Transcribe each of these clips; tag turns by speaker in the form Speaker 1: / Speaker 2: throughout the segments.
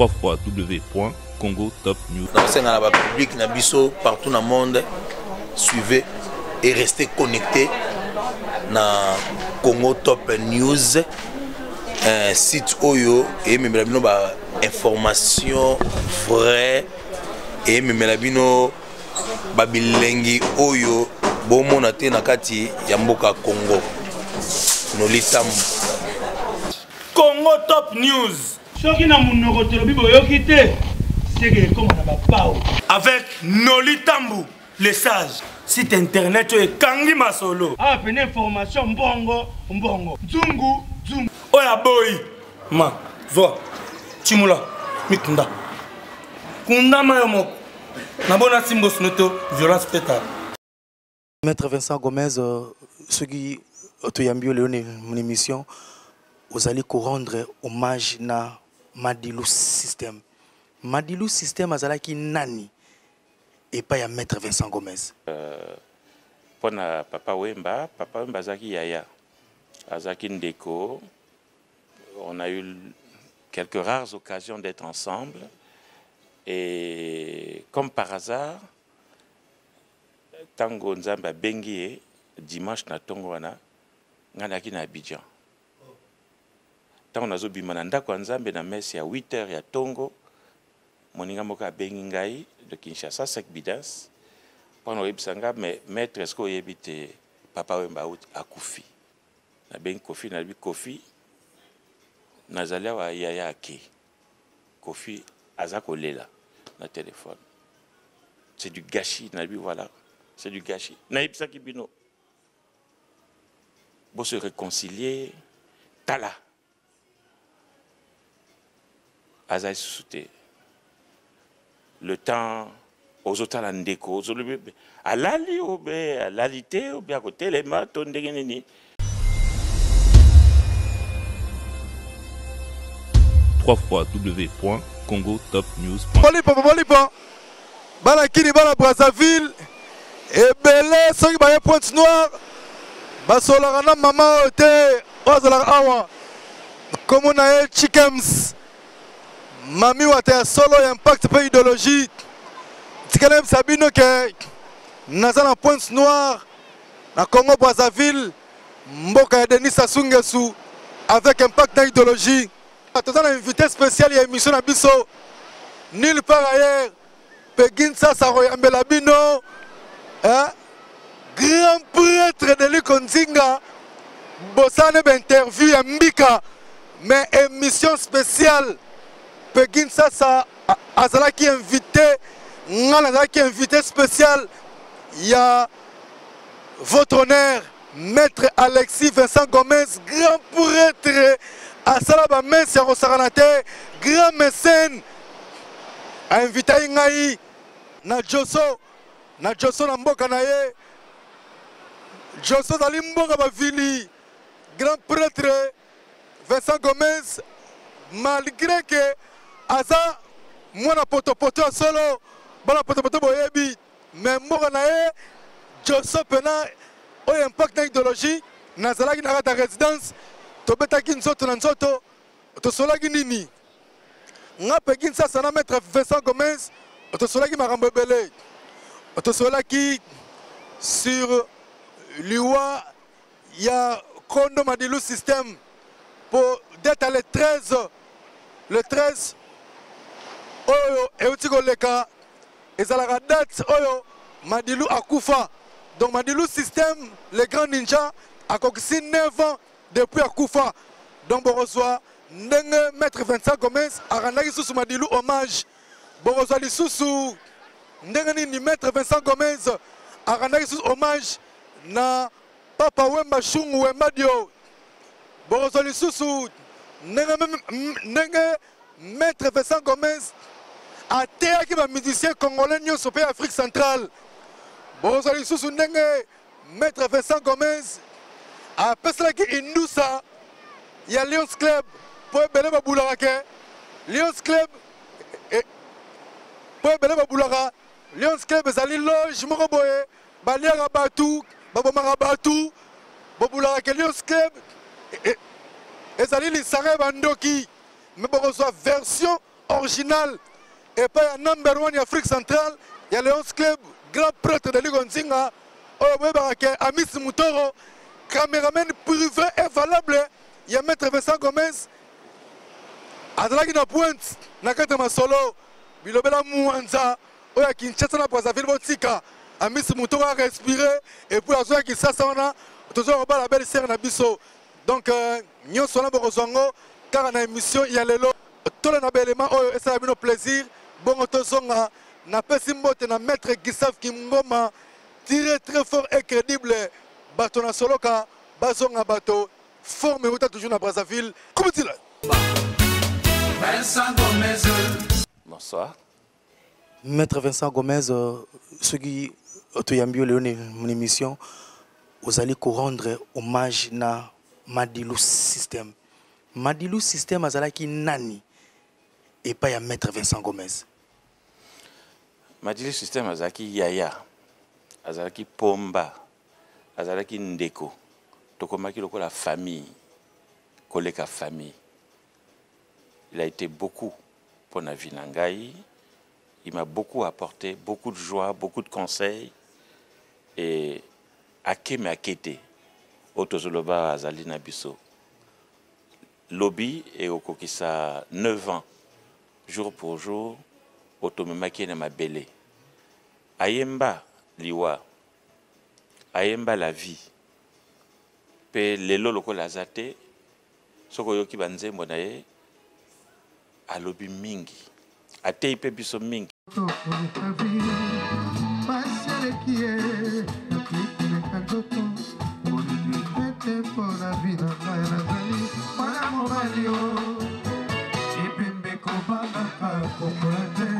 Speaker 1: www.congotopnews.
Speaker 2: nakosenga na bapublike na biso partout na monde suivez et restez connecté na congo top news un site oyo eyememela bino bainformation vrai eyememela bino babilengi oyo bomona te na kati ya mboka congo. Nolitambo
Speaker 3: congo top news
Speaker 4: soki na monoko tolobi boyoki te seke ekóma na bapao
Speaker 3: avec noli tambu le sage. Site internet oyo ekangi masolo.
Speaker 4: Awa pene information mbongo mbongo. Nzungu nzungu
Speaker 3: oyo aboyi ma zwa timula mikunda kundama yo moko. Nabona simbo sino to violence
Speaker 5: Maître Vincent Gomez, ce qui toyambi leo ni mon émission, vous allez rendre hommage na Madilu System. Madilu System azalaki nani? Et pas ya Maître Vincent Gomez.
Speaker 6: mpo na papa wemba papa wemba azalaki yaya. Azalaki ndeko. On a eu quelques rares occasions d'être ensemble. Et comme par hasard ntango nzambe abengi ye dimanche na ntongo wana na abidjan ntango nazobima na ndako ya nzambe na mese ya 8 heures ya ntongo moninga moko abengi ngai de kinshasa sek bidas mpona me maître eske oyebi te papa wemba auti akufi? Kofi nalobi kofi nazali yaya ake. Kofi aza kolela na c'est du gâchis nalobi voilà. C'est du gâchis. Nayebisaki bino. Réconcilier tala aza lisusu te le temps ozotala ndeko ozolobi alali obe alali te obe akotelema to ndenge nini
Speaker 1: www.congotopnews.com
Speaker 7: bolipo bolipo bana kini bana brazzaville. Ebele soki baye pointe noire na mama oyo te oyo azalaka awa. Komo na ye chikems mami wata ya solo ya impact mpe idéologie. Tikala yebisa bino ke naza na pointe noire na congo brazzaville mboka ya denis sassou nguesso avec impact na idéologie. Toza na invité spécial ya émission na biso. Nulle part ailleurs. Pegin sasa koyambela bino hein? grand prêtre deli konzinga bosane bainterview ya mbika. Mais émission spéciale pegin sasa a- azalaki invité nga nazalaki invité spécial ya votre honneur maître alexis vincent gomez grand prêtre asala bamese ya kosakana te grand mécène ainvitai ngai na joso na joso na mboka na ye. Joso azali mboka bavili grand prêtre vincent gomez malgré ke aza mwana potopoto solo bana potopoto boyebi. Me mboka na ye joso mpena oyo impact na idéologie na résidence tobetaki nzoto na nzoto tosolaki nini? Nga na maître vincent gomez tosolaki makambo ebele. Sur liwa ya kondo madilu système po deta le 13 le 13 oyo euti koleka. Ezalaka date oyo. Madilu akufa. Donc madilu système le grand ninja akokisi 9 ans depuis akufa. Donc bokozwa ndenge maître vincent gomez akandaki lisusu madilu hommage. Bokozwa lisusu ndenge nini maître vincent gomez akandaki lisusu hommage na papa wemba shungu wemba dio. Bokozwa lisusu ndenge maître vincent gomez ateyaki bamusicien congolais nyonso mpe afrique centrale. Bokozwa lisusu ndenge maître vincent gomez apeselaki indusa ya lions club mpo ebele babulaka ke. Lions club e- mpo ebele babulaka lions club ezali loge moko boye. Baliaka bato babomaka bato bobulaka ke lions club e- e- ezali lisanga ya bandoki me bokozwa version original epai ya number 1 ya afrique centrale ya léonce club grand prêtre de ligo nzinga oyo boyebaka ke amis mutoro cameraman privé et valable ya maître vincent gomez. Azalaki na pointe na kati ya masolo bilobela mwanza oyo ya kinshasa na brazzaville botika. Amisi mutoko arespire epuis azwya kisasa wana tozwa kobala belle sere na biso. Donc euh, nyonso wana bokozwa yango kaka na émission ya lelo tole na baelema oyo esala bino plaisir bongo tozonga napesi mbote na maître gisav kimngoma tire très fort et crédible. Bato na soloka bazonga bato forme euta toujours na brazzaville. Kubitila
Speaker 6: bonsoir.
Speaker 5: Maître vincent gomez soki toyambi yo lelo mon émission ozali korendre hommage na madilu système. Madilu système azalaki nani? Epai ya maître vincent gomez
Speaker 6: madili système azalaki yaya azalaki pomba azalaki ndeko. Tokomaki lokola famille koleka famille. Il a été beaucoup pour na vie na il m'a beaucoup apporté beaucoup de joie beaucoup de conseils. Et akeme akete oyo tozoloba azali na biso. Lobi ekokokisa 9 ans jour pour jour oyo tomemaki ye na mabele. Ayemba liwa ayemba la vie. Mpe lelo lokola aza te soki oyoki banzembo na ye alobi mingi. Ateyi mpe biso mingi.
Speaker 8: Baseleki ye nakikoleka kobangaka kokola te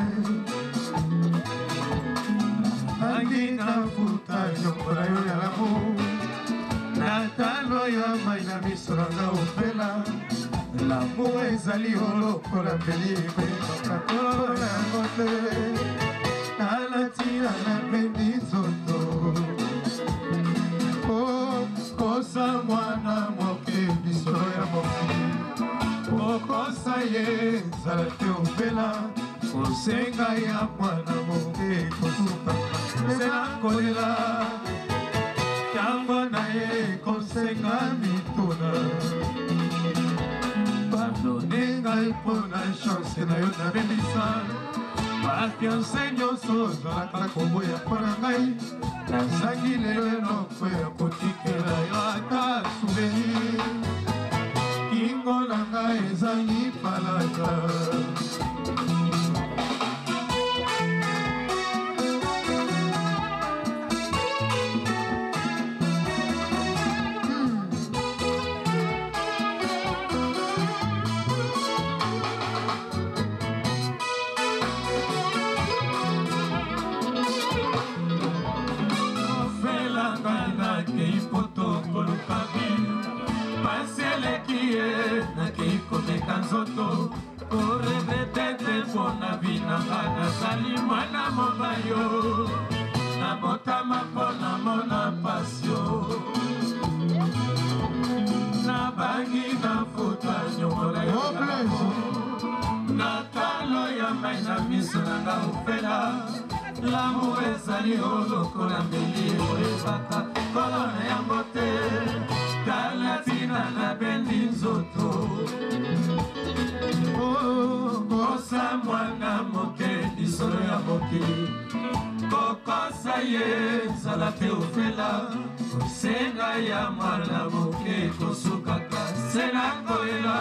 Speaker 8: nangi nafuta nyongola yo ya lamo na talo ya mai na miso na nga opela lamo ezali olokola mbeli ebekakakolo yango te opela kosenga ya mwana moke kosuka sena kolela ntango na ye kosenga mituna. Pardone ngai mpo na chance na yo nabebisa bafiance nyonso ozalaka koboya mwana mobayo nabotama mpo namona pasio. Nabangi nafuta nyongola yo na talo ya mai na miso na nga ofela. Lamu ezali olokola mbeli oyebaka kolo na yango te tala ntina nabendi nzoto. Kosa mwana moke lisolo ya mokili kokosa ye nzala te ofela. Kosenga ya mwana moke kosukaka. Se na koela.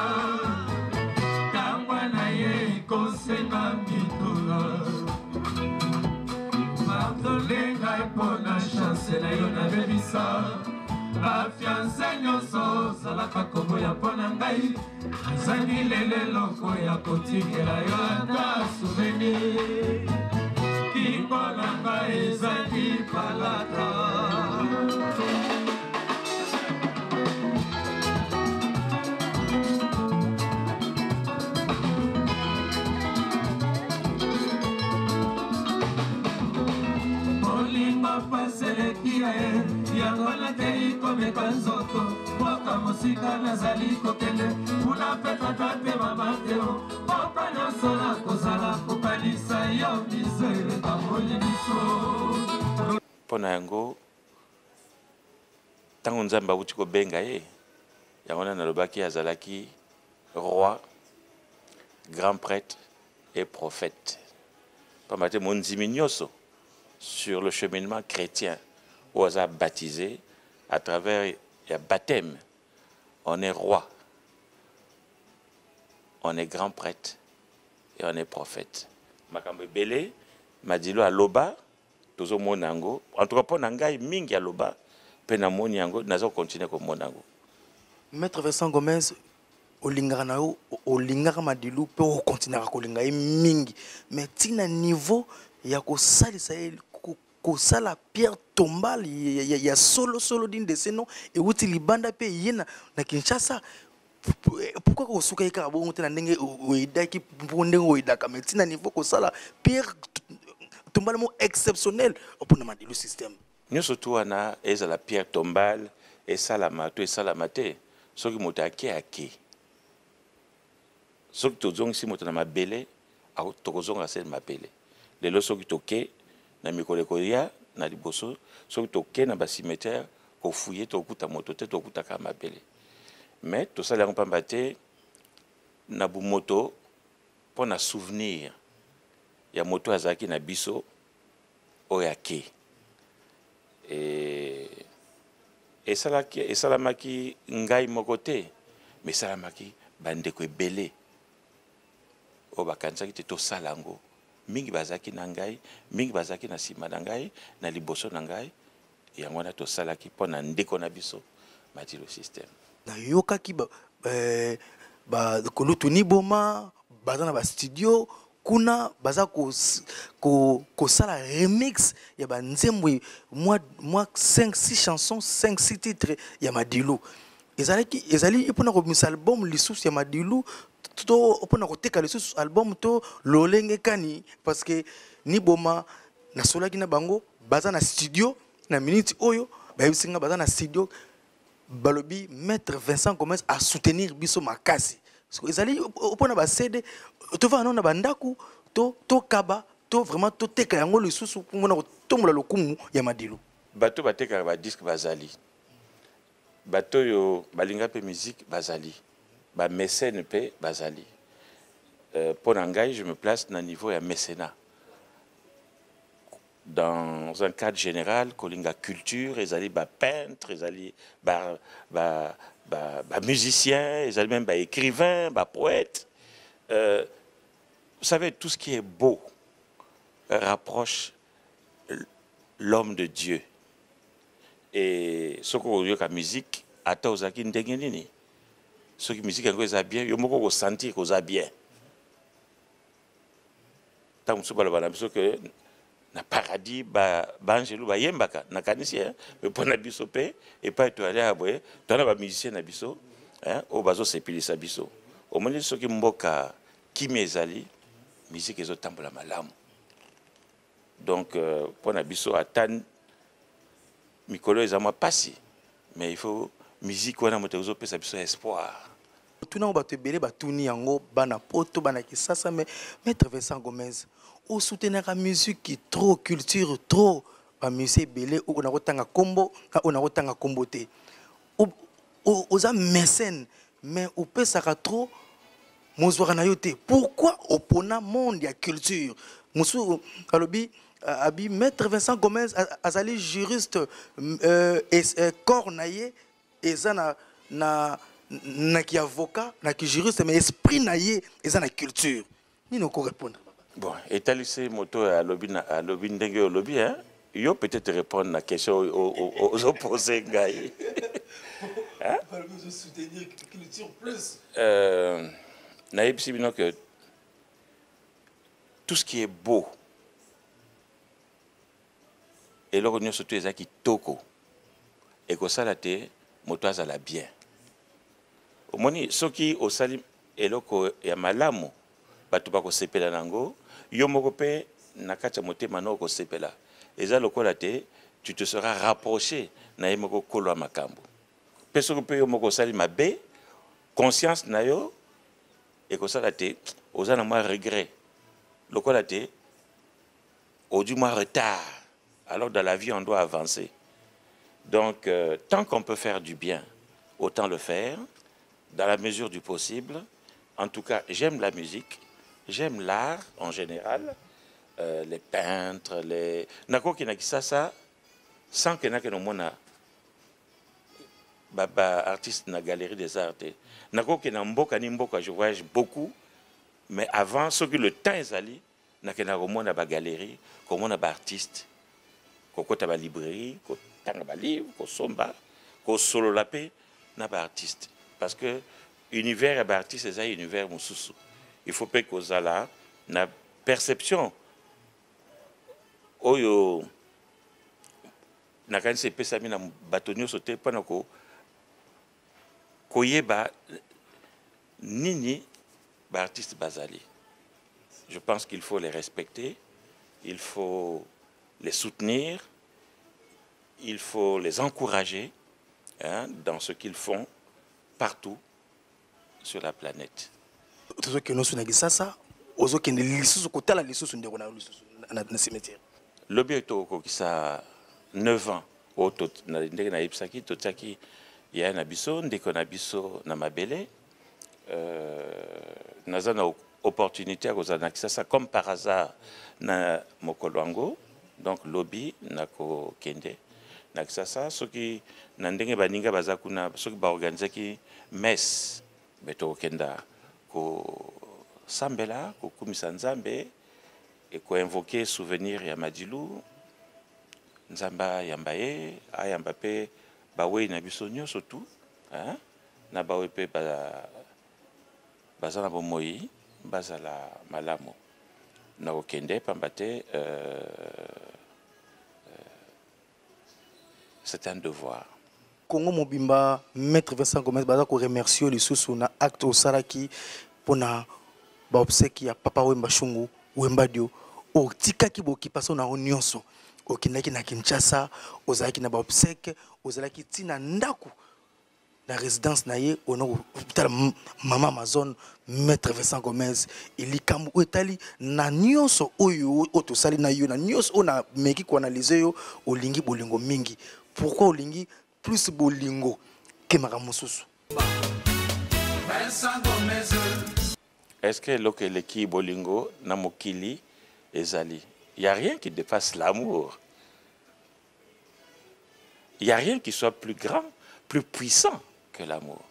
Speaker 8: Kangwa na ye kosenga mituna. Pardone ngai mpo na chance na yo nabebisa bafiance nyonso ozalaka koboya mpo na ngai. Azangi lelo eloko ya kotikela yo ata souvenir. Kingo na ngai ezangi palata komeka nzoto mboka mosika nazali kokende. Kuna
Speaker 6: azalaki roi grand prêtre et prophète. Sur le cheminement chrétien baptisé à travers ya baptême. On est roi. On est grand prêtre et on est prophète. Makambo ebele madilo aloba tozomona yango en tout cas mpo na ngai mingi aloba mpe namoni yango naza kokontinue komona yango.
Speaker 5: Maître vincent gomez olingaka na yo olingaka madilu mpe mingi. Ntina niveau ya kosalisa ye kosala pierre tombal ya, ya, ya solo solo dine deseno ewuti libanda mpe ye na, na kinshasa. P- p- pourquoi kosuka ye kaka bongo te na ndenge oyedaki mpo ndenge oyedaka mais ntina niveau kosala pierre t- tombal mo exceptionnel. Mpona madilu système.
Speaker 6: Nyonso tu wana ezala pierre tombal esalama to esalama te soki moto ake ake. Soki tozongisi moto na mabele tokozonga se mabele. Lelo soki toke na mikolo ekoya na liboso soki toke na bacimetière kofuye tokokuta moto te tokutaka mabele. Mais tosala yango pamba te na bumoto mpo na souvenir ya moto azalaki na biso oyo ake e, esalaki esalamaki ngai moko te me esalamaki bandeko ebele oyo bakanisaki te tosala yango mingi bazalaki na ngai mingi bazalaki na nsima na ngai na liboso na ngai yango wana tosalaki mpo na ndeko na biso matilo système
Speaker 5: nayokaki eh, kolutuni boma baza na bastudio kuna baza kos- ko- kosala remix ya banzembo mwa, mwa 5 6 chansons 5 6 titres ya madilu ezalaki ezali mpona komisa album lisusu ya madilu to mpona koteka lisusu album to lolenge kani. Parce que niboma nasolaki na bango baza na studio na minute oyo bayebisi nga baza na studio balobi maître vincent gomez asoutenir biso makasi. Ezali mpona basede tova yango na bandako to tokaba to vraiment toteka yango lisusu mpona kotombola lokumu ya madilu.
Speaker 6: Bato batekaka badiske bazali bato balinga mpe musike bazali. Bamécène mpe bazali. Euh, mpo na ngai je me place na niveau ya mécénat. Dans un cadre général kolinga culture ezali bapeintre ezali bamusicien ba, ba, ba musicien, ezali même baécrivain bapoète euh, vous savez tout ce qui est beau euh, rapproche l'homme de Dieu. Et soki oyoka musique ata ozalaki ndenge nini? Soki musique yango eza bien yo moko kosentir koza bien. Ntango mosusu baloba na biso ke na paradis baangelu ba bayembaka nakanisi me mpo na biso mpe epai toyalaka boye toana bamusicien na biso hein, oyo bazosepelisa biso. Omoni soki mboka kimia ezali musique ezotambola malamu. Donc euh, mpo na biso ata mikolo eza mwa pasi mais il faut musique wana moto ezopesa biso espoir.
Speaker 5: Tunango bato ebele batuni yango bana poto bana kisasa mais maître vincent gomez osoutenaka musique trop culture trop bamusicien ebele oyo nakotanga nkombo na oyo nakotanga nkombo te. Oza mécène mais opesaka trop mozwaka na yo te. Pourquoi opona monde ya culture? Mosusu alobi abi maître vincent gomez azali juriste euh, euh, corps na ye eza na, na, na kiavocat na kijuriste mais esprit na ye eza na culture. Nini okorépondre
Speaker 6: bon etalisi moto oyo alobi na- alobi ndenge oyo olobi hein? yo peut-être répondre na question oyo o- o- o- ozopose ngai Euh, nayebisi bino que tout ce qui est beau eloko nyonso to eza kitoko ekosala te moto azala bien. Omoni soki osali eloko ya malamu bato bakosepela nango yo moko mpe na kati ya motema na okosepela eza lokola te tu te seras rapproché na ye moko kolo ya makambo. Mpe soki mpe yo moko osali mabe conscience na yo ekosala te oza na mwa regret. Te du moins retard alors dans la vie on doit avancer. Donc euh, tant qu'on peut faire du bien autant le faire dans la mesure du possible. En tout cas j'aime la musique j'aime l'art en général euh, les peintres les nakoki na kisasa sans ke nake nomona baartiste ba na galerie des arts. Te nakoki na mboka ni je voyage beaucoup mais avant soki le temps ezali nakenda komona bagalerie komona baartiste kokɔta balibrairie kotanga balivre kosomba kosolola mpe na baartiste parce que univers ya baartiste eza univers mosusu. Il faut mpe kozala na perception. Oyo nakanisi epesami na bato nyonso te mpona ko koyeba nini baartiste bazali je pense qu'il faut les respecter il faut les soutenir il faut les encourager hein, dans ce qu'ils font partout sur la planète. Lobi oyo tokokokisa 9 ans oyo ndenge nayebisaki totiaki yaya na biso ndeko na biso na mabele. Euh, naza na opportunité ya kozala na kisasa comme par hasard na mokolo yango donc lobi nakokende na kisasa soki na ndenge baninga baza kuna soki baorganizaki messe me tokokenda kosambela kokumisa nzambe ekoinvoke souvenir ya madilu nzambe ayamba ye ayamba mpe bawei na biso nyonso tu na bawe mpe baza na bomoi bazala malamu. Na kokende pamba te euh, c'est un devoir.
Speaker 5: Kongo mobimba maître vincent gomez baza koremercie yo lisusu na acte mpona baobseki ya papa wemba shungu wemba dio. Okendaki na kinshasa ozalaki na baobseke ozalaki ntina ndako na résidence na ye mama amazon maître vincent gomez. Na nyonso na na nyonso bolingo mingi pourquoi olingi plus bolingo ke makambo mosusu?
Speaker 6: Est-ce que eloko eleki bolingo na mokili ezali? Il n'y a rien qui dépasse l'amour. Il n'y a rien qui soit plus grand plus puissant que l'amour.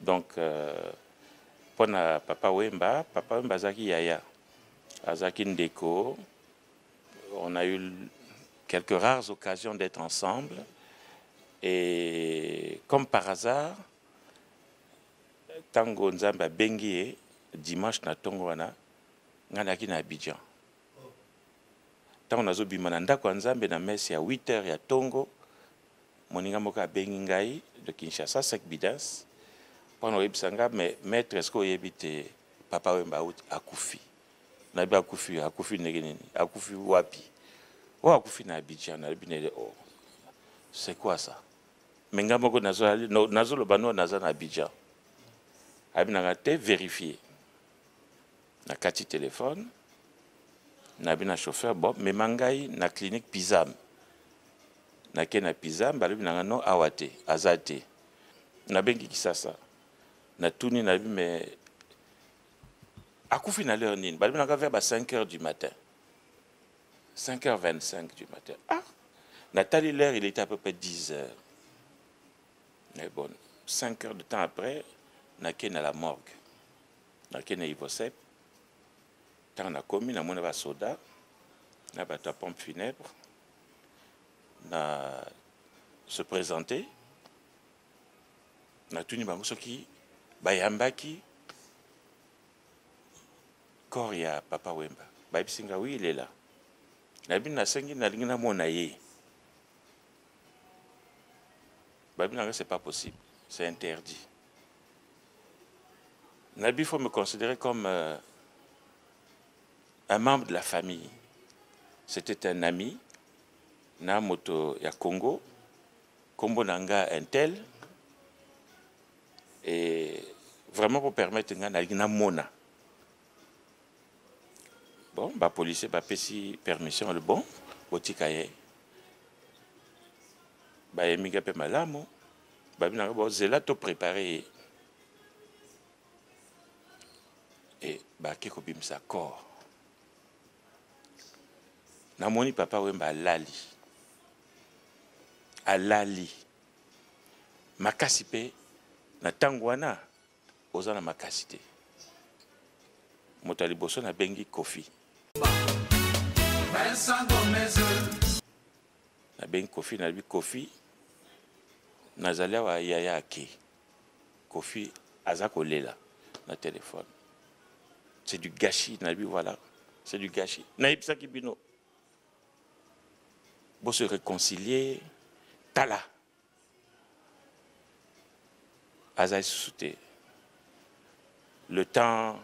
Speaker 6: Donc, euh, Papa Wemba, Papa Wemba Zaki Yaya, Azaki Ndeko, on a eu quelques rares occasions d'être ensemble. Et comme par hasard, Tango Nzamba Bengie, dimanche na Tongo wana, na Abidjan. Tango nazobima na ndako ya Nzambe na messe ya 8 heures ya Tongo, moninga moko abengi ngai de kinshasa sek bidas mpona oyebisa nga me maître eske papa wemba akufi? Nayebi akufi akufi akufi wapi? Oyo akufi na abidjan nayebi nele o c'est quoi ça? Me nga moko nazoloba no naza na abidjan. Ayebi nanga te vérifie nakati telefone nayebi na chauffeur bon mema ngai na clinique pisame nake na piza balobi nanga no awa te aza te. Nabengi kisasa. Natuni nalobi me akufi na l'heure nini? Balobi nanga vers ba 5 heures du matin 5 heures 25 du matin. Ah natali l'heure il était à peu près 10 heures. Mais bon 5 heures de temps après nake na la morgue. Nake na ivosep ntango nakomi namoni basoda na bato ya pompe funèbre na se présenter natuni bango soki bayambaki corps ya papa wemba. Bayebisi nga wi ilela nayebi nasengi nalingi namona ye. Nanga c'est pas possible. C'est interdit. Nayebi il faut me considérer comme euh, un membre de la famille. C'était un ami na moto ya congo nkombo na nga intel et vraiment pour permettre nga nalingi namona bon bapolisier bapesi permission le bon botika ye bayembi nga mpe malamu babi nanga bozela toprépare ye e bake kobimisa corps. Namoni papa wemba alali alali makasi mpe na ntango wana na makasi te. Moto ya liboso nabengi kofi nabengi kofi nalobi kofi. Nazali awa yaya ake kofi aza na telefone. C'est du gâchis nalobi voilà. C'est du gâchis. Nayebisaki bino. Bose réconcilier tala. Aza lisusu le temps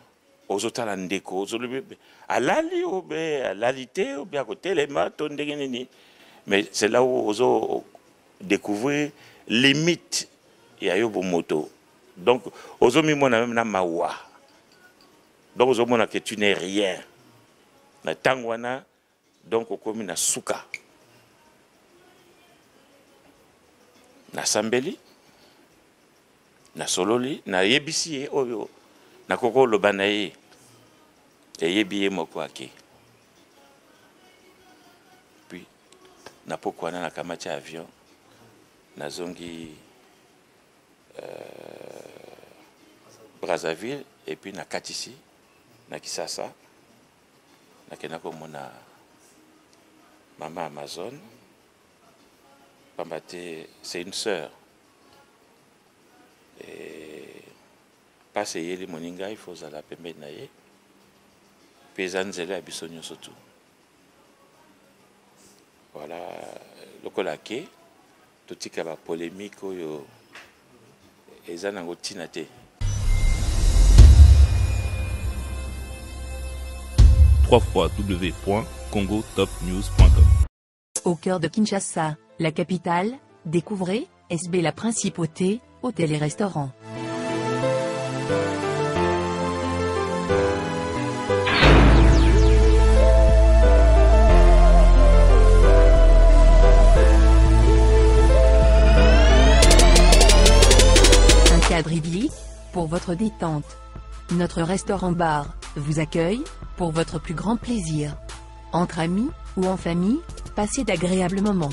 Speaker 6: ozotala ndeko ozolobi alali obe alali te obe akotelema to ndenge nini. Mais c'est là où ozo découvrir limite ya yo bomoto. Donc ozomimona même na mawa. Donc ozomona que tu n'es rien. Na ntango wana donc okomi na suka. Nasambeli nasololi nayebisi ye oyo nakoki oloba na ye. Eyebi ye moko ake. Puis na poko wana nakamati avion nazongi euh, brazzaville et puis nakatisi na kisasa. Nakenda komona mama amazon. Pamba te c'est une sœur mpasi eyeli moninga ifo ozala pembeni na ye. Mpe eza nzela ya biso nyonso tu. Voilà lokola ke totika bapolémike oyo eza nango ntina te.
Speaker 1: www.congotopnews.com
Speaker 9: Au cœur de Kinshasa, la capitale, découvrez SB la principauté, hôtel et restaurant. Pour votre détente. Notre restaurant-bar, vous accueille, pour votre plus grand plaisir. Entre amis, ou en famille, passez d'agréables moments.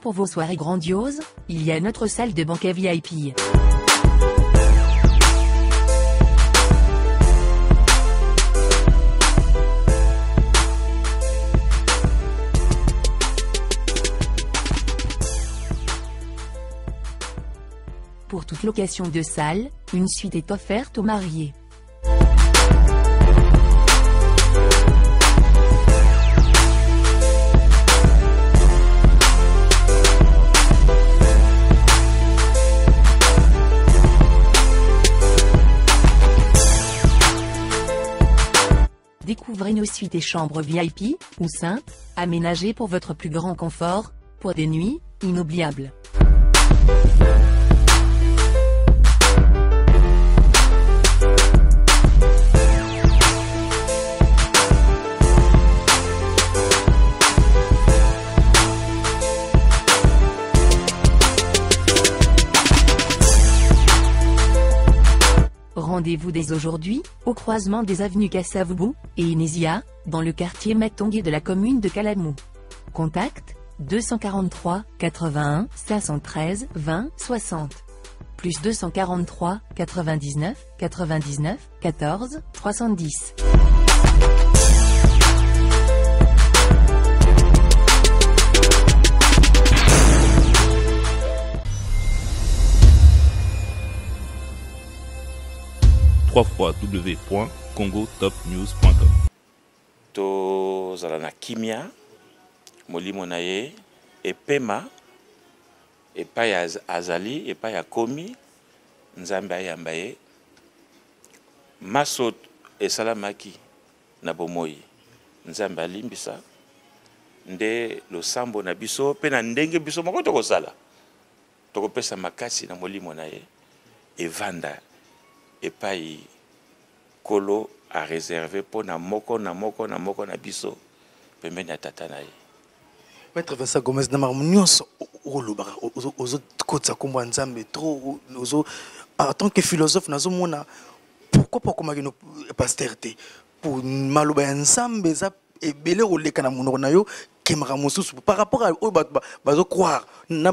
Speaker 9: Pour vos soirées grandioses, il y a notre salle de banquet VIP. Pour toute location de salle, une suite est offerte aux mariés. Découvrez nos suites et chambres VIP, ou simples, aménagées pour votre plus grand confort, pour des nuits inoubliables. Rendez-vous dès aujourd'hui, au croisement des avenues Kassavubu et Inésia, dans le quartier Matongé de la commune de Kalamou. Contact 243 81 513 20 60 plus 243 99 99 14 310.
Speaker 1: www.congotopnews.com
Speaker 6: tozala na kimia molimo na ye epema epai az- azali epai akomi nzambe ayamba ye. Maso esalamaki na bomoi nzambe alimbisa nde losambo na biso mpe na ndenge biso moko tokosala. Tokopesa makasi na molimo na ye evanda epai kolo areserve mpo na moko na moko na moko na biso pembeni ya tata na ye.
Speaker 5: Maître vincent gomez na makambo nyonso olobaka ozokotisa nkombo ya nzambe tro en tant que philosophe nazomona pourquoi pas okomaki no paster te. Po maloba ya nzambe eza ebele koleka na monoko na yo kemaka mosusu. Par rapport a oyo bato bazocroire na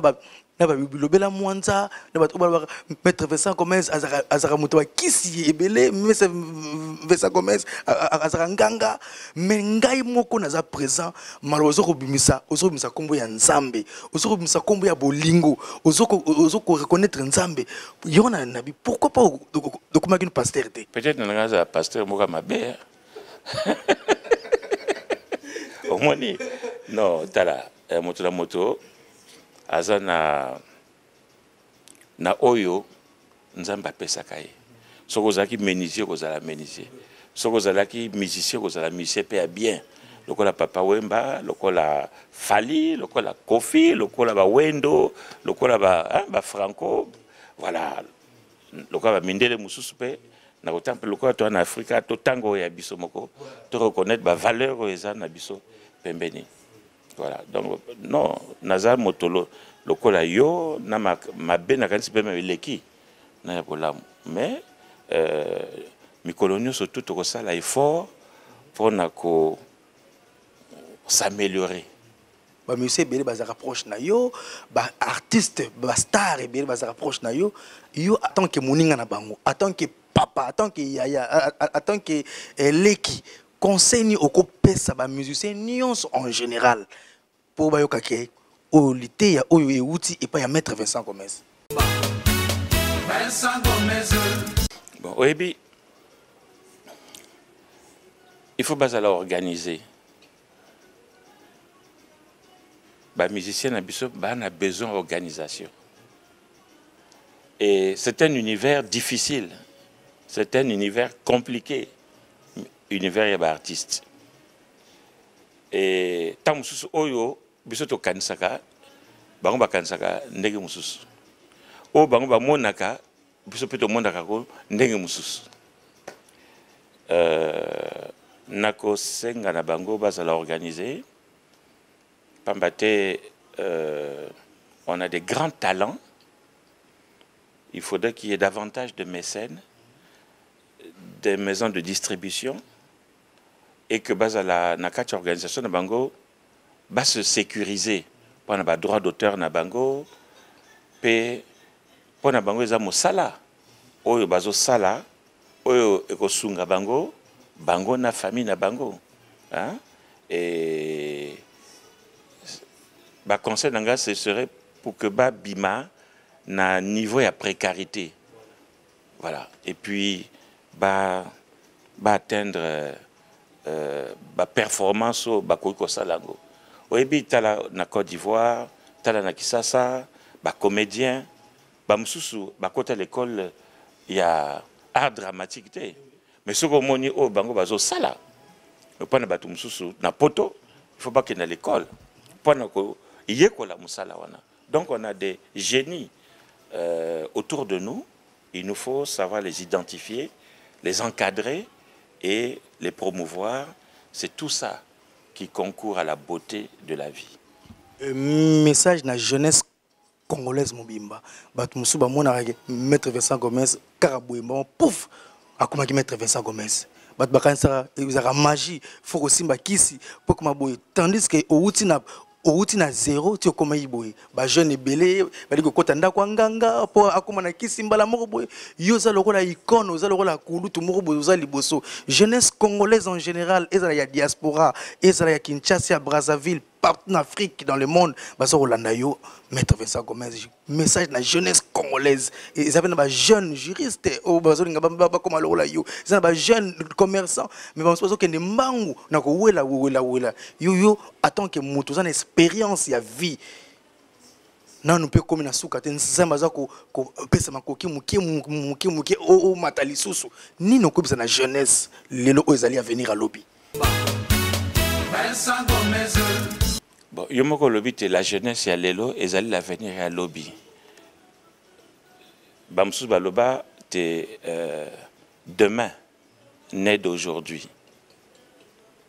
Speaker 5: na bilobela mwanza na bato oyo balobaka maître vincent gomez azalaka moto bakisi ebele vincent gomez azalaka nganga. Me ngai moko naza présent maloba ozokobimisa ozokobimisa nkombo ya nzambe ozokobimisa nkombo ya bolingo ozokoreconnaitre nzambe. Yo na nabi pourquoi pas okomaki no paster te?
Speaker 6: Peut-être nanga azala paster moko ya mabe omoni non tala moto na moto aza na na oyo nzambe apesaka ye. Soki ozalaki ménisier kozala ménisier soki ozalaki musicien kozala musicien mpe ya bien. Lokola papa wemba lokola fali lokola kofi lokola bawendo lokola bafranco ba voilà. Lokola bamindele mosusu mpe na kotanga mpe lokola toa na afrika totanga oyo ya biso moko toreconnaitre bavaleur oyo eza na biso pembeni voilà. Donc non naza moto lokola yo na mabe nakanisi mpe eleki na ya bolamu. Mais euh, mikolo nyonso tu tokosala effort mpona ko s'améliorer.
Speaker 5: Bamusicien ebele bazalaka proche na yo baartiste bastar ebele bazalaka proche na yo. Yo atant ke moninga na bango atant ke papa atant ke yaya atant ke eleki conseil okopesa bamusicien nyonso en général. Mpo bayokaki oyo liteya oyo euti epai ya maître vincent gomez.
Speaker 6: Bon oyebi il faut bazala organiser. Bamusicien na biso baa na besoin organisation et c'est un univers difficile. C'est un univers compliqué univers ya baartiste. E ntango mosusu oyo biso tokanisaka bango bakanisaka ndenge mosusu. Oyo bango bamonaka biso mpe tomonaka ko ndenge uh, nakosenga na bango bazala organise pamba te euh, on a des grands talents. Il faudrait qu'il y ait davantage de mécènes des maisons de distribution et que bazala na kati organisation na bango base sécuriser. Mpona badroit d'auteur na bango mpe mpona bango eza mosala. Oyo bazosala oyo ekosunga bango bango na famille na bango hein? et baconseil na ngai ce serait pour que babima na niveau ya précarité. Voilà. Et puis ba baatteindre euh, baperformance oyo bakoki kosala yango oyebi tala na côte d'ivoire tala na kisasa bacomédien bamosusu bakota l'école ya art dramatique te. Mais soki omoni oyo bango bazosala. Mpona bato mosusu na poto bakende à l'école. Mpona koyekola mosala wana. Donc on a des génies euh, autour de nous. Il nous faut savoir les identifier les encadrer et les promouvoir c'est tout ça qui concourt à la beauté de la vie.
Speaker 5: Euh, message na jeunesse congolaise mobimba. Maître vincent gomez pouf maître vincent gomez. Magie mpo ekoma boye. Tandis ke outi na outi na zero ti okomaki boye. Bajeune ebele bali kokɔta ndako ya nganga mpo akóma na kisi mbala moko boye. Yo oza lokola icone oza lokola kulutu moko boye oza liboso. Jeunesse congolaise en général ezala ya diaspora ezala ya kinshasa ya brazzaville partout en Afrique, dans le monde, baso Rolanda yo, maître Vincent Gomez, message na jeunesse congolaise. Ils avaient des jeunes juristes, oh baso linga bamba comme le rola yo. Ils avaient des jeunes commerçants, mais baso baso que ne mangu na ko wela wela wela. Yo yo attend que mutu une expérience ya vie. nanu mpe komi na suka te nzambe aza kopesa makoki moke moke moke o mata lisusu nini okobisa na jeunesse lelo oyo ezali avenir alobi?
Speaker 8: Vincent Gomez
Speaker 6: bon yo moko te la jeunesse ya lelo ezali l'avenir ya lobi bamosusu baloba te euh, demain d'aujourd'hui.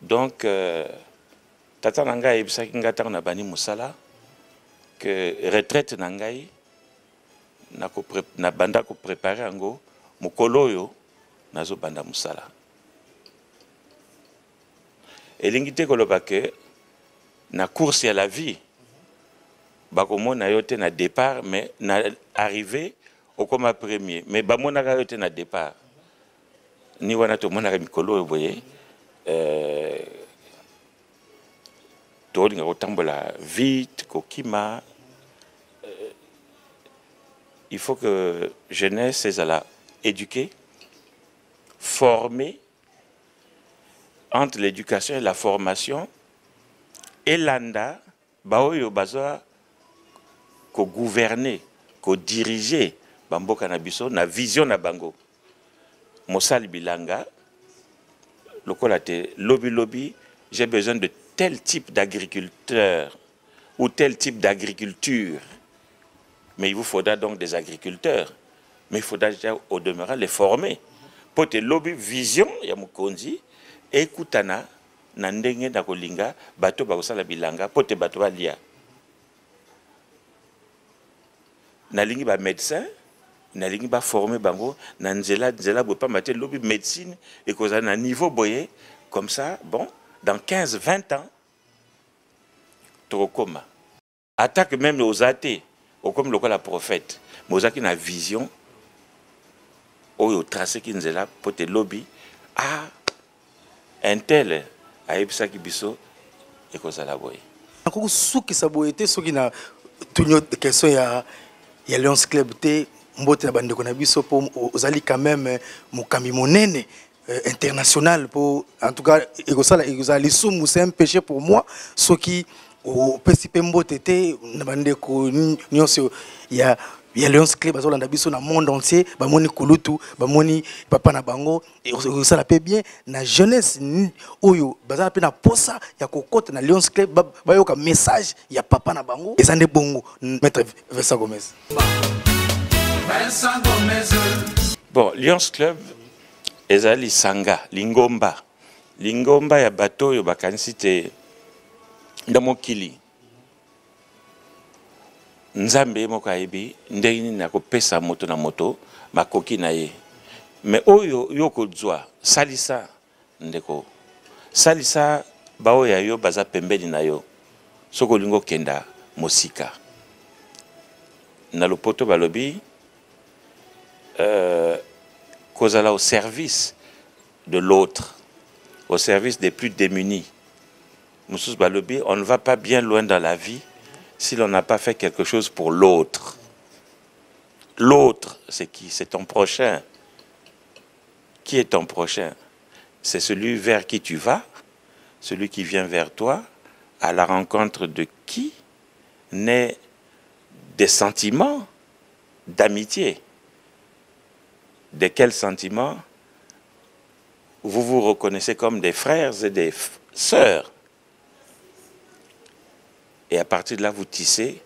Speaker 6: Donc euh, tata na ngai ayebisaki bandi mosala que retraite na ngai nabanda koprépare yango mokolo nazobanda mosala. Elingi te koloba ke na course ya la vie. Bakomona yo te na départ mais na arrivé okoma premier. Mais bamonaka yo te na départ. Ni wana tomonaka mikolo oyo boye euh, tolinga kotambola vite kokima. Euh, il faut que jeunesse ezala éduquée formée entre l'éducation et la formation elanda baoyo bazwa kogouverner kodirige bamboka na biso na vision na bango. Mosali bilanga lokola te lobi-lobi j'ai besoin de tel type d'agriculteur ou tel type d'agriculture. Mais il vous faudra donc des agriculteurs. Mais il faudra déjà au demeurant les former. Po te lobi vision ya mokonzi ekutana na ndenge na kolinga bato bilanga te bato balia. Nalingi bamédecin nalingi bango na nzela nzela boye pamba te lobi médecine ekozala na niveau boye comme ça bon dans 15 20 ans tokokoma. Atake même oza te okomi lokola prophète ozalaki na vision oyo otraceki nzela mpo te lobi ah un tel ayebisaki biso ekozala boye.
Speaker 5: Nakokosukisa boye te soki na tuni question ya, ya lions club te mbote na bandeko na biso mpo ozali quand même eh, mokambi monene euh, international mpo en tout cas ekosala ekozala lisumu c'est un péché pour moi soki opesi mpe mbote te na bandeko ny- nyonso ya ya lions club bazolanda biso na monde entier bamoni kulutu bamoni papa na bango ekosala mpe bien. Na jeunesse oyo bazala mpe na posa ya kokota na lions club ba- bayoka message ya papa na bango eza nde bongo maître versa gomez.
Speaker 8: Vincent Gomez.
Speaker 6: Bon lions club ezali lisanga lingomba. Lingomba ya bato oyo bakanisi te nde mokili nzambe ye moko ayebi ndenge nini akopesa moto na moto makoki na ye. Me oyo yo kozwa salisa ndeko. Salisa baoyo ya yo baza pembeni na yo. Soki olingi okenda mosika. Na lopoto balobi euh, kozala au service de l'autre au service des plus démunis. Mosusu balobi on ne va pas bien loin dans la vie si l'on n'a pas fait quelque chose pour l'autre l'autre c'est qui? C'est ton prochain. Qui est ton prochain? C'est celui vers qui tu vas celui qui vient vers toi à la rencontre de qui naît des sentiments d'amitié. De quels sentiments? Vous vous reconnaissez comme des frères et des sœurs. Et à partir de là, vous tissez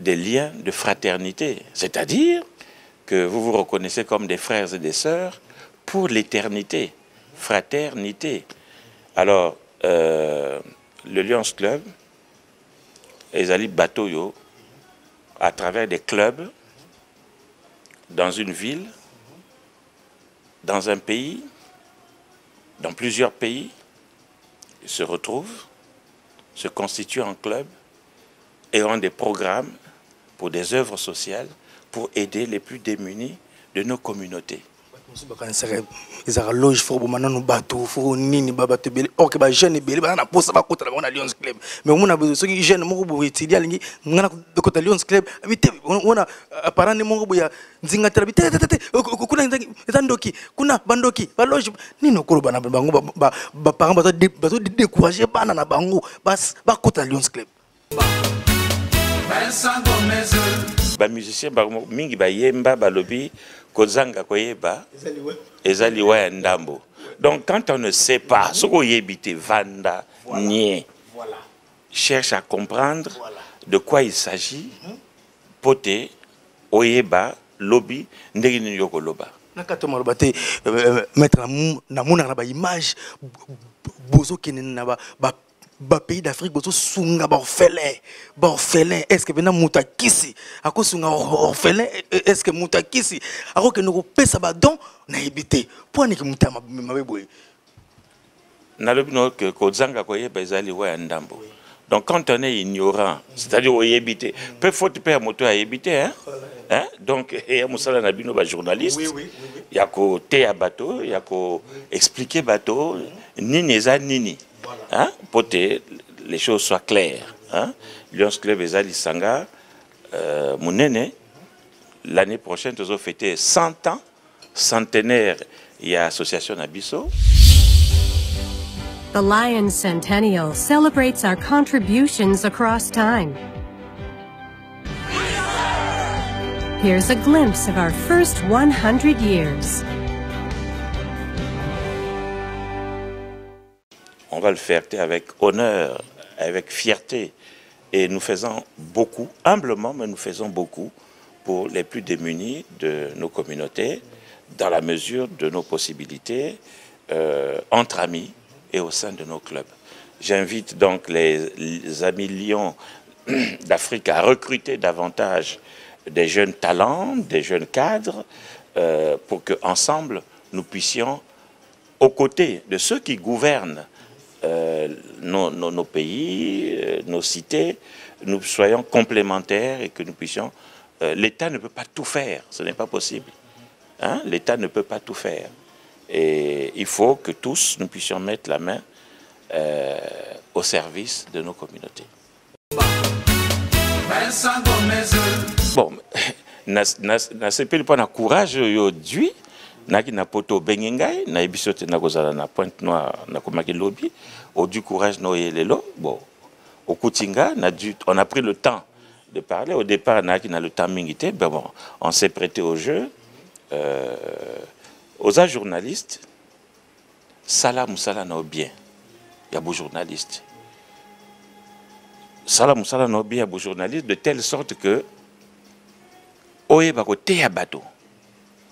Speaker 6: des liens de fraternité. C'est-à-dire que vous vous reconnaissez comme des frères et des sœurs pour l'éternité. Fraternité. Alors, euh, le Lions Club, Ezali Batoyo, à travers des clubs, dans une ville, dans un pays, dans plusieurs pays, se retrouvent, se constituent en club et ont des programmes pour des œuvres sociales pour aider les plus démunis de nos communautés.
Speaker 5: Mosusu bakanisaka ezalaka loge fo koboma nano bato fo nini ba bato ebele. Orke bajeune ebele baza na posa bakota na bango na lions club. Mais omona soki jeune moko boye etidi alingi ngana kota lions club abi te omona parent nde moko boye ya nzinga te abi te te te kuna eza ndoki kuna bandoki baloge nini okoloba na bango baparent bazo décourage bana na bango bakota na lions club.
Speaker 6: Bamusicien mingi bayemba balobi kozanga koyeba. Eza liwa ya ndambo. Donc quand on ne sait pas soki oyebi te vanda nie cherche à comprendre de quoi il s'agit mpo te oyeba lobi ndenge nini yo koloba
Speaker 5: nakata maloba te euh, maître namu- namonaka na baimage bozokende na ba- ba- bapays d'afrique bozosunga baorphelin baorphelin est ce que mpena moto akisi akosunga or- orphelin est ce que moto akisi akokende kopesa badon nayebi te mpo aniki ya mabe boye?
Speaker 6: Nalobi no ke kozanga koyeba eza liwa ya ndambo. Donc quand on est ignorant c'est-à-dire oyebi te mpe faute mpe ya moto ayebi te hein? Hein? donc eya mosala na bino bajournaliste ya koteya bato ya koexplike bato nini eza nini? Hein? mpo te les choses soient claires hein? lions club eza lisanga euh, l'année prochaine tozofete 100 ans centenaire ya association na biso
Speaker 10: The Lions Centennial celebrates our contributions across time. Here's a glimpse of our first 100 years.
Speaker 6: Le faire avec honneur, avec fierté. Et nous faisons beaucoup, humblement, mais nous faisons beaucoup pour les plus démunis de nos communautés, dans la mesure de nos possibilités, euh, entre amis et au sein de nos clubs. J'invite donc les, amis Lions d'Afrique à recruter davantage des jeunes talents, des jeunes cadres, euh, pour qu'ensemble, nous puissions, aux côtés de ceux qui gouvernent euh, nos, pays, euh, nos cités, nous soyons complémentaires et que nous puissions... euh, L'État ne peut pas tout faire, ce n'est pas possible. Hein? L'État ne peut pas tout faire. Et il faut que tous, nous puissions mettre la main au service de nos communautés. Bon nas- nas- nasepeli mpo na courage dwi naki na poto obengi ngai nayebi so te na pointe noire nakomaki lobi odui courage na oye lelo bon okuti nga on a pris le temps de parler. Au départ nayaki na le temps ben bon on s'est prêté au jeu. Euh, oza journaliste sala na yo bien? Ya bojournaliste sala mosala na yo bien ya bojournaliste de telle sorte que oyeba koteya bato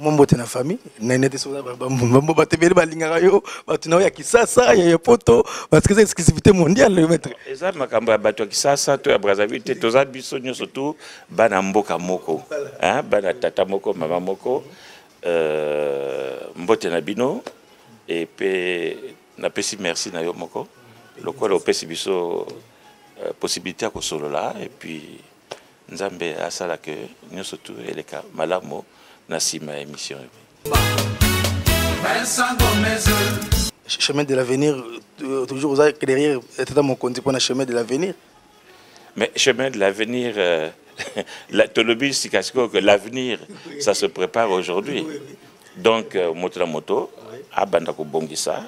Speaker 5: mombote na famille nene te soza bambo batebeli balingaka yo bato na yo ya kisasa ya poto parce que eza exclusivité mondiale maître.
Speaker 6: Eza makambo ya bato ya kisasa to ya brazzaville te toza biso nyonso tu bana mboka moko bana tata moko mama moko euh, mbote na bino e mpe napesi merci na yo moko lokola opesi biso euh, possibilité ya kosolola et puis nzambe asala ke nyonso tu eleka malamu na nsima ya émission
Speaker 5: chemin de l'avenir euh, toujours oza derrière tata mokonzi mpona chemin de l'avenir
Speaker 6: Mais chemin de l'avenir, la tolobi sikasiko que l'avenir, ça se prépare aujourd'hui. Donc, euh, moto na moto, abanda kobongisa,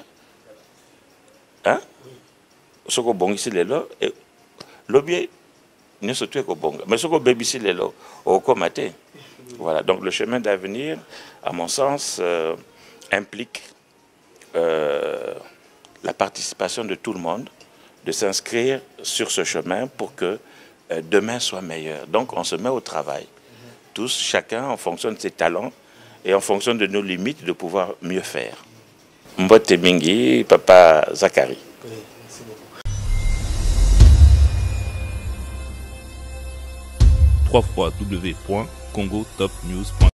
Speaker 6: hein? soko bongisi lelo, lobi nyonso tu ekobonga. Mais soko bebisi lelo, okoma te. Voilà. Donc, le chemin d'avenir, à mon sens, euh, implique euh, la participation de tout le monde, de s'inscrire sur ce chemin pour que euh, demain soit meilleur. Donc on se met au travail, tous, chacun en fonction de ses talents et en fonction de nos limites de pouvoir mieux faire. Mbote Mingi, Papa Zachary.
Speaker 1: www.congotopnews.com